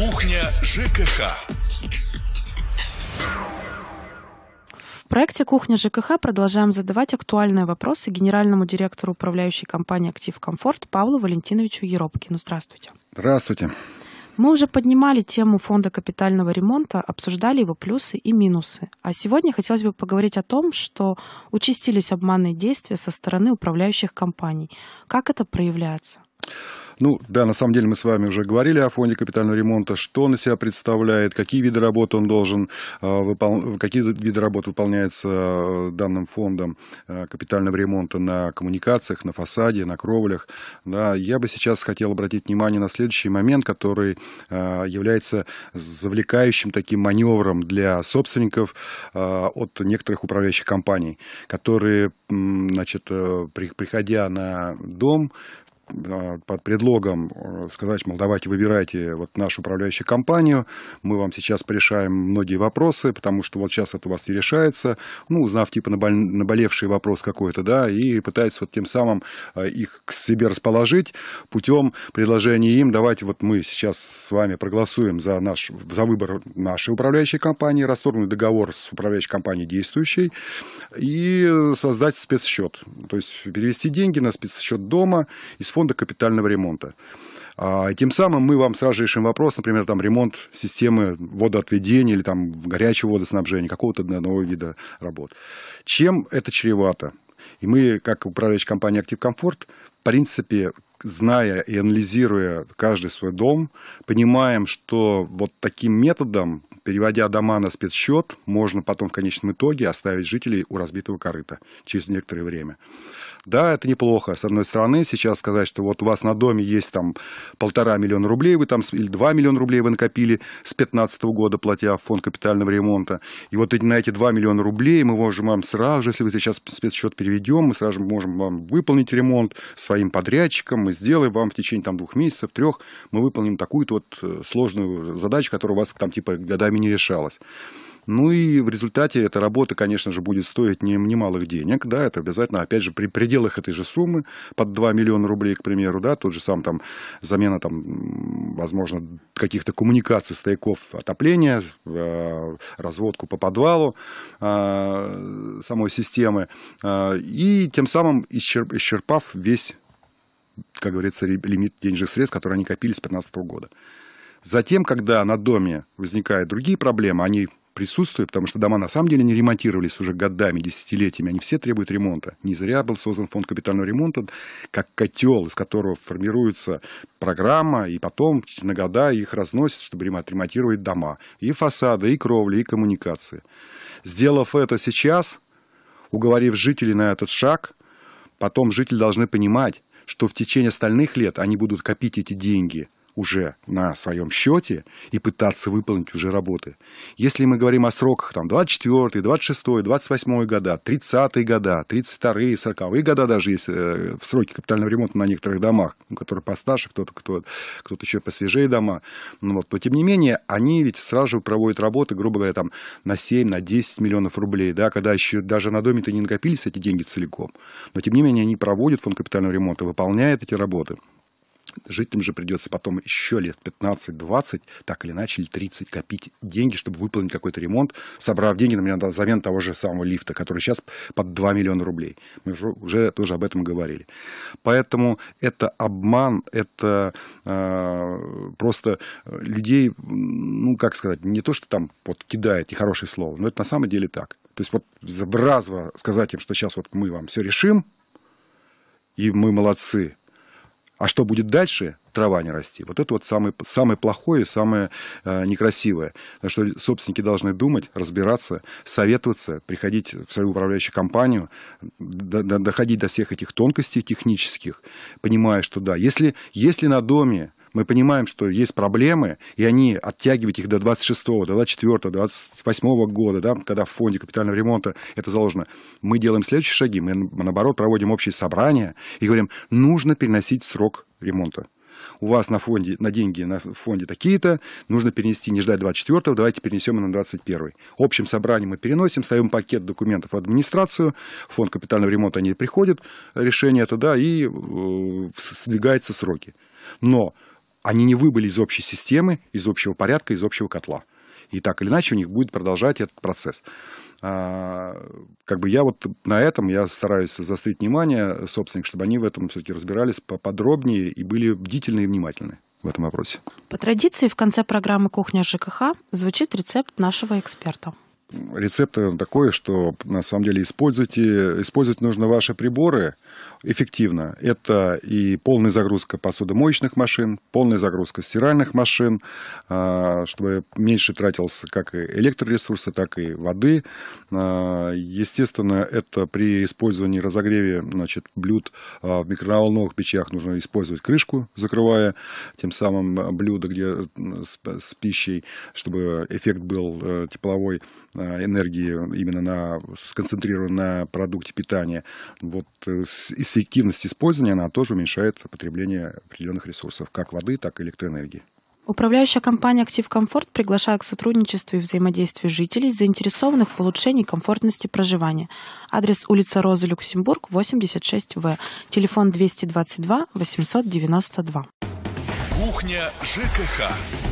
Кухня ЖКХ. В проекте «Кухня ЖКХ» продолжаем задавать актуальные вопросы генеральному директору управляющей компании «Актив Комфорт» Павлу Валентиновичу Еропкину. Здравствуйте. Здравствуйте. Мы уже поднимали тему фонда капитального ремонта, обсуждали его плюсы и минусы. А сегодня хотелось бы поговорить о том, что участились обманные действия со стороны управляющих компаний. Как это проявляется? Ну, да, на самом деле мы с вами уже говорили о фонде капитального ремонта, что он из себя представляет, какие виды работ он должен э, выполнять, какие виды работ выполняются э, данным фондом э, капитального ремонта на коммуникациях, на фасаде, на кровлях. Да, я бы сейчас хотел обратить внимание на следующий момент, который является завлекающим таким маневром для собственников от некоторых управляющих компаний, которые, значит, приходя на дом, а, под предлогом э, сказать, мол, давайте выбирайте вот нашу управляющую компанию, мы вам сейчас порешаем многие вопросы, потому что вот сейчас это у вас не решается, ну, узнав типа наболевший вопрос какой-то, да, и пытается вот тем самым э, их к себе расположить путем предложения им, давайте вот мы сейчас с вами проголосуем за, наш, за выбор нашей управляющей компании, расторгнуть договор с управляющей компанией действующей и создать спецсчет, то есть перевести деньги на спецсчет дома из фонда капитального ремонта. А, тем самым мы вам сразу же решим вопрос, например, там, ремонт системы водоотведения или там, горячего водоснабжения, какого-то одного вида работ. Чем это чревато? И мы, как управляющая компания «Актив Комфорт», в принципе, зная и анализируя каждый свой дом, понимаем, что вот таким методом, переводя дома на спецсчет, можно потом в конечном итоге оставить жителей у разбитого корыта через некоторое время. Да, это неплохо. С одной стороны, сейчас сказать, что вот у вас на доме есть там полтора миллиона рублей, вы там, или два миллиона рублей вы накопили с 2015 года, платя в фонд капитального ремонта. И вот на эти два миллиона рублей мы можем вам сразу же, если вы сейчас спецсчет переведем, мы сразу же можем вам выполнить ремонт своим подрядчиком, мы сделаем вам в течение там двух месяцев, трех, мы выполним такую-то вот э, сложную задачу, которая у вас там типа годами не решалась. Ну и в результате эта работа, конечно же, будет стоить немалых денег, да, это обязательно, опять же, при пределах этой же суммы, под 2 миллиона рублей, к примеру, да, тот же сам там замена там, возможно, каких-то коммуникаций, стояков отопления, э, разводку по подвалу э, самой системы, э, и тем самым исчерпав весь как говорится, лимит денежных средств, которые они копили с 2015 года. Затем, когда на доме возникают другие проблемы, они присутствует, потому что дома на самом деле не ремонтировались уже годами, десятилетиями, они все требуют ремонта. Не зря был создан фонд капитального ремонта, как котел, из которого формируется программа, и потом на года их разносят, чтобы ремонтировать дома. И фасады, и кровли, и коммуникации. Сделав это сейчас, уговорив жителей на этот шаг, потом жители должны понимать, что в течение остальных лет они будут копить эти деньги – уже на своем счете и пытаться выполнить уже работы. Если мы говорим о сроках там, 24, 26, 28 года, 30 года, 32, 40 года даже есть э, в сроке капитального ремонта на некоторых домах, ну, которые постарше, кто-то кто, кто еще посвежее дома. Ну, вот. Но тем не менее, они ведь сразу же проводят работы, грубо говоря, там, на 7, на 10 миллионов рублей, да, когда еще даже на доме-то не накопились эти деньги целиком. Но тем не менее, они проводят фонд капитального ремонта, выполняют эти работы. Жителям же придется потом еще лет 15-20, так или иначе, или 30 копить деньги, чтобы выполнить какой-то ремонт, собрав деньги, например, на замену того же самого лифта, который сейчас под 2 миллиона рублей. Мы уже, уже тоже об этом говорили. Поэтому это обман, это э, просто людей, ну, как сказать, не то, что там вот кидает нехорошее слово, но это на самом деле так. То есть вот разово сказать им, что сейчас вот мы вам все решим, и мы молодцы, а что будет дальше? Трава не расти. Вот это вот самое, самое плохое, самое э, некрасивое. Потому что собственники должны думать, разбираться, советоваться, приходить в свою управляющую компанию, до, до, доходить до всех этих тонкостей технических, понимая, что да, если, если на доме мы понимаем, что есть проблемы, и они оттягивать их до 26-го, до 24-го, 28-го года, да, когда в фонде капитального ремонта это заложено, мы делаем следующие шаги, мы, наоборот, проводим общие собрания и говорим, нужно переносить срок ремонта у вас на фонде, на деньги на фонде такие-то, нужно перенести, не ждать 24-го, давайте перенесем на 21-й. Общим собранием мы переносим, ставим пакет документов в администрацию, фонд капитального ремонта они приходят, решение это, да, и э, сдвигаются сроки. Но Они не выбыли из общей системы, из общего порядка, из общего котла. И так или иначе у них будет продолжать этот процесс. А, как бы я вот на этом я стараюсь заострить внимание собственников, чтобы они в этом все-таки разбирались поподробнее и были бдительны и внимательны в этом вопросе. По традиции в конце программы «Кухня ЖКХ» звучит рецепт нашего эксперта рецепт такой, что на самом деле используйте, использовать нужно ваши приборы эффективно. Это и полная загрузка посудомоечных машин, полная загрузка стиральных машин, а, чтобы меньше тратился как и электроресурсы, так и воды. А, естественно, это при использовании разогреве значит, блюд а, в микроволновых печах нужно использовать крышку, закрывая тем самым блюдо, где с, с пищей, чтобы эффект был э, тепловой энергии именно на, сконцентрирован на продукте питания, вот э, эффективность использования, она тоже уменьшает потребление определенных ресурсов, как воды, так и электроэнергии. Управляющая компания «Актив Комфорт» приглашает к сотрудничеству и взаимодействию жителей, заинтересованных в улучшении комфортности проживания. Адрес улица Роза Люксембург, 86В. Телефон 222 892. Кухня ЖКХ.